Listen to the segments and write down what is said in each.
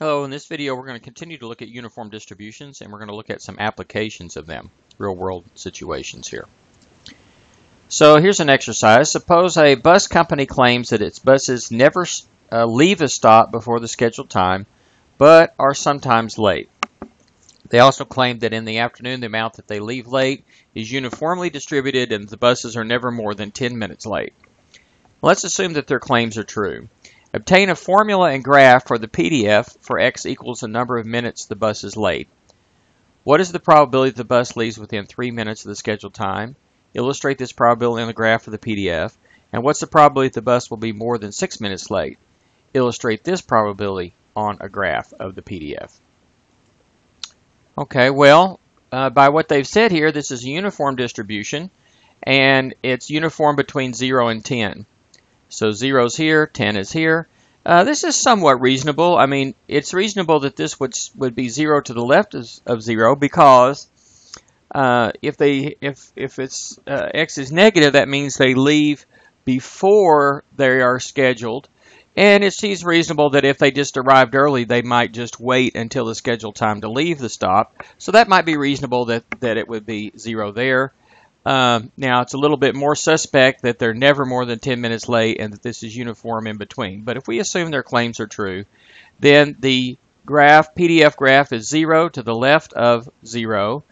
Hello, in this video we're going to continue to look at uniform distributions and we're going to look at some applications of them, real world situations here. So here's an exercise. Suppose a bus company claims that its buses never uh, leave a stop before the scheduled time, but are sometimes late. They also claim that in the afternoon the amount that they leave late is uniformly distributed and the buses are never more than 10 minutes late. Let's assume that their claims are true. Obtain a formula and graph for the PDF for x equals the number of minutes the bus is late. What is the probability the bus leaves within 3 minutes of the scheduled time? Illustrate this probability on the graph of the PDF. And what's the probability the bus will be more than 6 minutes late? Illustrate this probability on a graph of the PDF. Okay, well, uh, by what they've said here, this is a uniform distribution, and it's uniform between 0 and 10. So 0 is here, 10 is here. Uh, this is somewhat reasonable. I mean, it's reasonable that this would would be 0 to the left of, of 0 because uh, if they if if it's uh, x is negative, that means they leave before they are scheduled. And it seems reasonable that if they just arrived early, they might just wait until the scheduled time to leave the stop. So that might be reasonable that, that it would be 0 there. Um, now, it's a little bit more suspect that they're never more than 10 minutes late and that this is uniform in between. But if we assume their claims are true, then the graph, PDF graph, is 0 to the left of 0,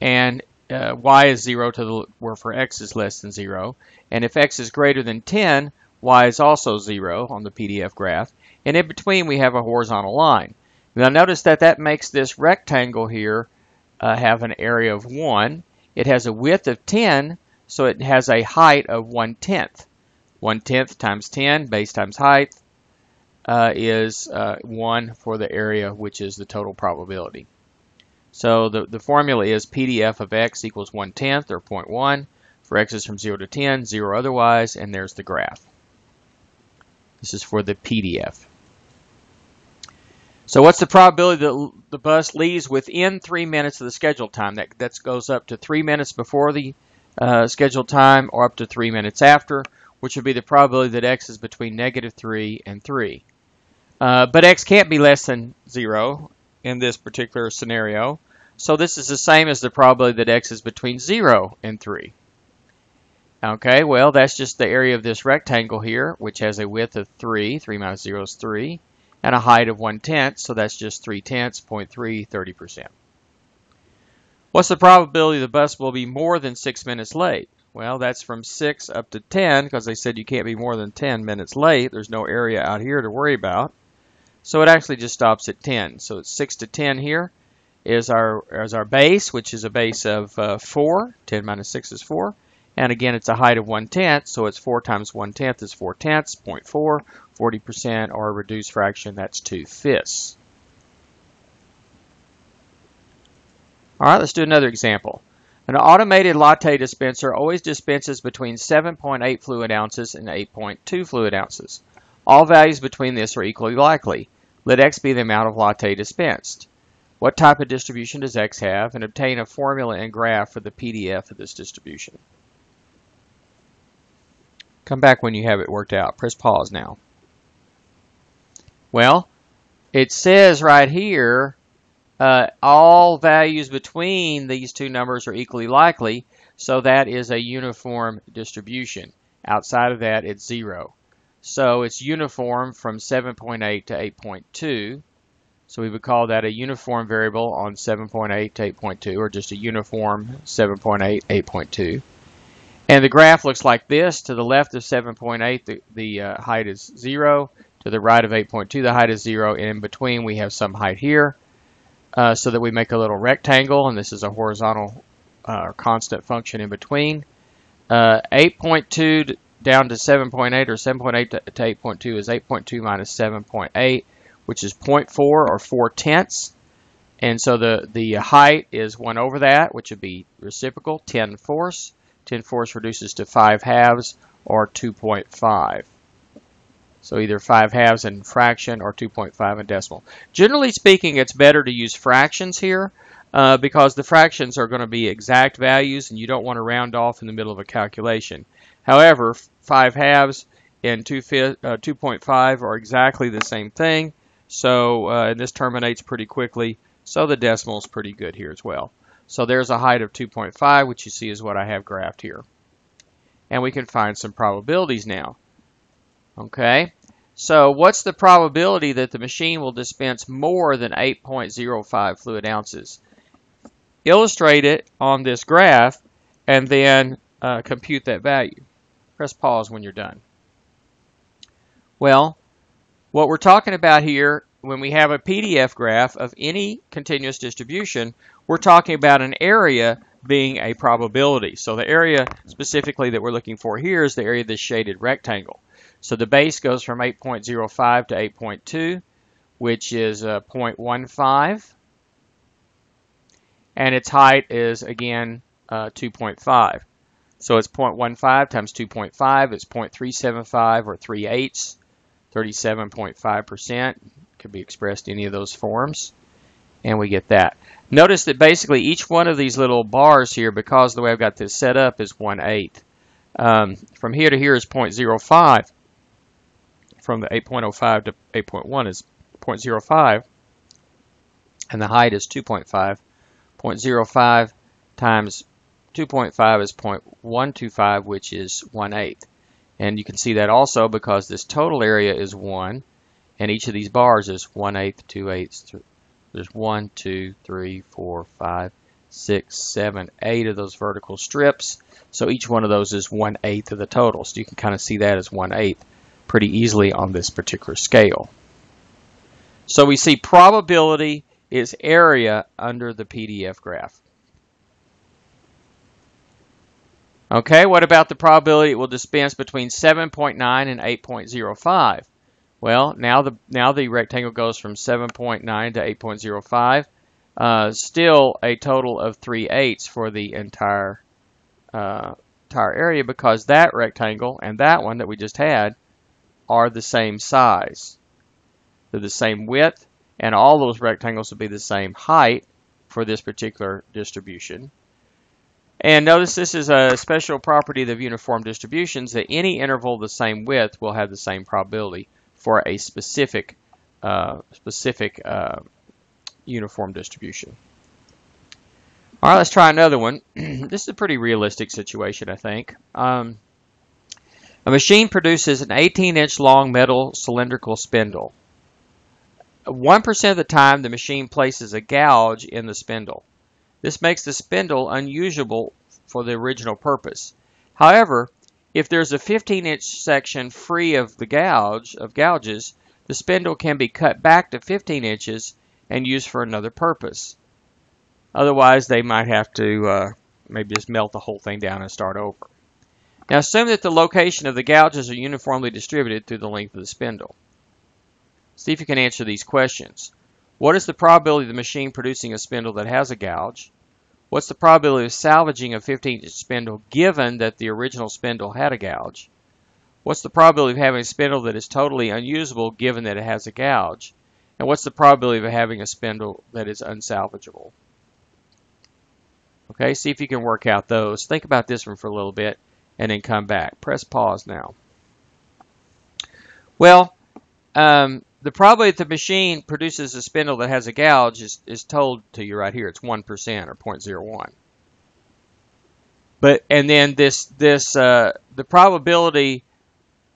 and uh, y is 0 to the where for x is less than 0. And if x is greater than 10, y is also 0 on the PDF graph. And in between, we have a horizontal line. Now, notice that that makes this rectangle here uh, have an area of 1 it has a width of 10, so it has a height of 1 tenth. 1 tenth times 10, base times height, uh, is uh, 1 for the area, which is the total probability. So the, the formula is PDF of x equals 1 tenth, or 0.1, for x is from 0 to 10, 0 otherwise, and there's the graph. This is for the PDF. So what's the probability that the bus leaves within three minutes of the scheduled time? That, that goes up to three minutes before the uh, scheduled time or up to three minutes after, which would be the probability that x is between negative 3 and 3. Uh, but x can't be less than 0 in this particular scenario. So this is the same as the probability that x is between 0 and 3. Okay, well, that's just the area of this rectangle here, which has a width of 3. 3 minus 0 is 3 and a height of 1 tenth, so that's just 3 tenths, 0.3, 30%. What's the probability the bus will be more than 6 minutes late? Well, that's from 6 up to 10, because they said you can't be more than 10 minutes late. There's no area out here to worry about. So it actually just stops at 10. So it's 6 to 10 here is our, is our base, which is a base of uh, 4. 10 minus 6 is 4. And again, it's a height of 1 tenth, so it's 4 times 1 tenth is 4 tenths, 0.4. 40% or a reduced fraction, that's 2 fifths. All right, let's do another example. An automated latte dispenser always dispenses between 7.8 fluid ounces and 8.2 fluid ounces. All values between this are equally likely. Let x be the amount of latte dispensed. What type of distribution does x have? And obtain a formula and graph for the PDF of this distribution. Come back when you have it worked out. Press pause now. Well, it says right here, uh, all values between these two numbers are equally likely, so that is a uniform distribution. Outside of that, it's zero. So it's uniform from 7.8 to 8.2. So we would call that a uniform variable on 7.8 to 8.2, or just a uniform 7.8, 8.2. And the graph looks like this. To the left of 7.8, the, the uh, height is 0. To the right of 8.2, the height is 0. And in between, we have some height here. Uh, so that we make a little rectangle. And this is a horizontal uh, constant function in between. Uh, 8.2 down to 7.8 or 7.8 to, to 8.2 is 8.2 minus 7.8, which is 0.4 or 4 tenths. And so the, the height is 1 over that, which would be reciprocal, 10 fourths. 10 fourths reduces to 5 halves, or 2.5. So either 5 halves in fraction or 2.5 in decimal. Generally speaking, it's better to use fractions here uh, because the fractions are going to be exact values and you don't want to round off in the middle of a calculation. However, 5 halves and 2.5 uh, are exactly the same thing. So uh, this terminates pretty quickly. So the decimal is pretty good here as well. So there's a height of 2.5, which you see is what I have graphed here. And we can find some probabilities now. Okay, so what's the probability that the machine will dispense more than 8.05 fluid ounces? Illustrate it on this graph and then uh, compute that value. Press pause when you're done. Well, what we're talking about here, when we have a PDF graph of any continuous distribution, we're talking about an area being a probability. So the area specifically that we're looking for here is the area of this shaded rectangle. So the base goes from 8.05 to 8.2, which is uh, 0.15. And its height is, again, uh, 2.5. So it's 0.15 times 2.5 is 0.375 or 3 eighths. 37.5% could be expressed in any of those forms. And we get that. Notice that basically each one of these little bars here, because the way I've got this set up, is 1 8. Um, from here to here is 0.05 from the 8.05 to 8.1 is 0.05, and the height is 2.5. 0.05 times 2.5 is 0.125, which is 1 8. And you can see that also because this total area is 1, and each of these bars is 1 8, 2 8. There's 1, 2, 3, 4, 5, 6, 7, 8 of those vertical strips. So each one of those is 1 8 of the total. So you can kind of see that as 1 8 pretty easily on this particular scale. So we see probability is area under the PDF graph. Okay, what about the probability it will dispense between 7.9 and 8.05? Well, now the now the rectangle goes from 7.9 to 8.05. Uh, still a total of 3 eighths for the entire uh, entire area because that rectangle and that one that we just had are the same size. They're the same width, and all those rectangles will be the same height for this particular distribution. And notice this is a special property of uniform distributions that any interval the same width will have the same probability for a specific uh, specific uh, uniform distribution. All right, let's try another one. this is a pretty realistic situation, I think. Um, a machine produces an 18-inch long metal cylindrical spindle. 1% of the time, the machine places a gouge in the spindle. This makes the spindle unusable for the original purpose. However, if there's a 15-inch section free of the gouge of gouges, the spindle can be cut back to 15 inches and used for another purpose. Otherwise, they might have to uh, maybe just melt the whole thing down and start over. Now assume that the location of the gouges are uniformly distributed through the length of the spindle. See if you can answer these questions. What is the probability of the machine producing a spindle that has a gouge? What's the probability of salvaging a 15-inch spindle given that the original spindle had a gouge? What's the probability of having a spindle that is totally unusable given that it has a gouge? And what's the probability of having a spindle that is unsalvageable? Okay, see if you can work out those. Think about this one for a little bit and then come back. Press pause now. Well, um, the probability that the machine produces a spindle that has a gouge is, is told to you right here. It's 1% or 0.01. But, and then this, this, uh, the probability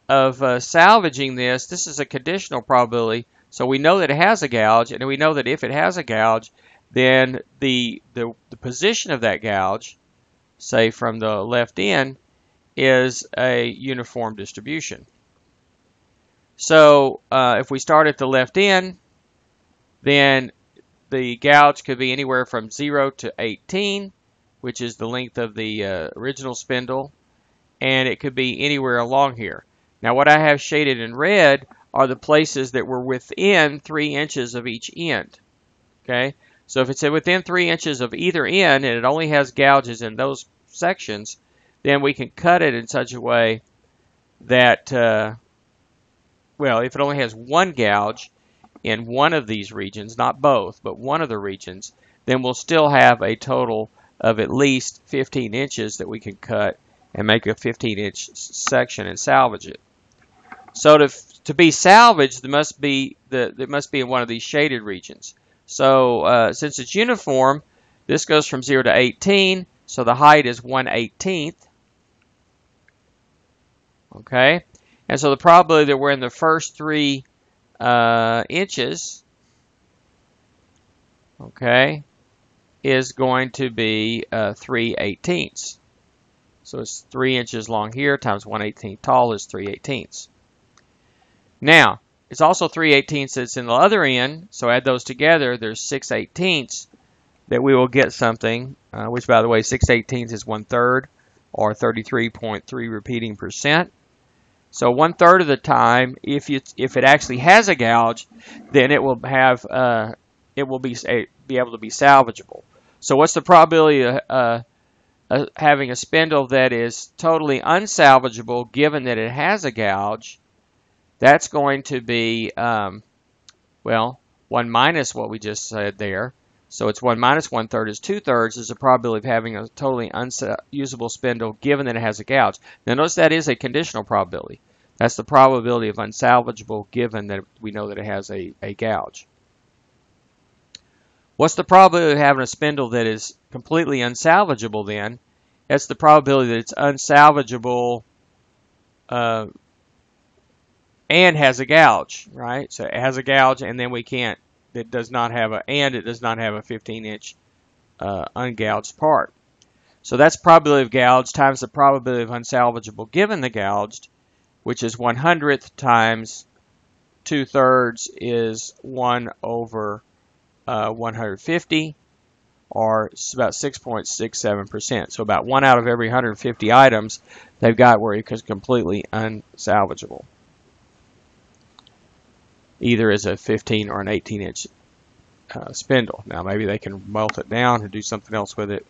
of uh, salvaging this, this is a conditional probability. So we know that it has a gouge, and we know that if it has a gouge, then the, the, the position of that gouge, say from the left end, is a uniform distribution. So uh, if we start at the left end, then the gouge could be anywhere from 0 to 18, which is the length of the uh, original spindle, and it could be anywhere along here. Now what I have shaded in red are the places that were within 3 inches of each end. Okay, so if it's within 3 inches of either end and it only has gouges in those sections, then we can cut it in such a way that, uh, well, if it only has one gouge in one of these regions, not both, but one of the regions, then we'll still have a total of at least 15 inches that we can cut and make a 15 inch section and salvage it. So to, to be salvaged, there must be the it must be in one of these shaded regions. So uh, since it's uniform, this goes from 0 to 18, so the height is 1 18th. Okay, and so the probability that we're in the first three uh, inches, okay, is going to be uh, 3 eighteenths. So it's 3 inches long here times 1 18th tall is 3 eighteenths. Now, it's also 3 eighteenths that's in the other end, so add those together, there's 6 eighteenths that we will get something, uh, which by the way, 6 eighteenths is one third, or 33.3 repeating percent. So one third of the time, if you if it actually has a gouge, then it will have uh, it will be a, be able to be salvageable. So what's the probability of uh, uh, having a spindle that is totally unsalvageable, given that it has a gouge? That's going to be, um, well, 1 minus what we just said there. So it's 1 minus 1 third is 2 thirds is the probability of having a totally unusable spindle given that it has a gouge. Now notice that is a conditional probability. That's the probability of unsalvageable given that we know that it has a, a gouge. What's the probability of having a spindle that is completely unsalvageable then? That's the probability that it's unsalvageable uh, and has a gouge, right? So it has a gouge, and then we can't. It does not have a and it does not have a 15-inch uh, ungouged part. So that's probability of gouge times the probability of unsalvageable given the gouged, which is 100th times 2 thirds is 1 over uh, 150, or about 6.67%. So about one out of every 150 items they've got where it is completely unsalvageable either as a 15 or an 18 inch uh, spindle. Now maybe they can melt it down and do something else with it,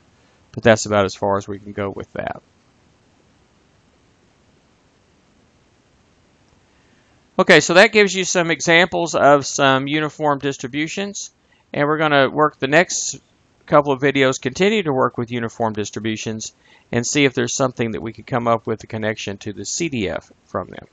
but that's about as far as we can go with that. Okay, so that gives you some examples of some uniform distributions, and we're going to work the next couple of videos, continue to work with uniform distributions, and see if there's something that we could come up with a connection to the CDF from them.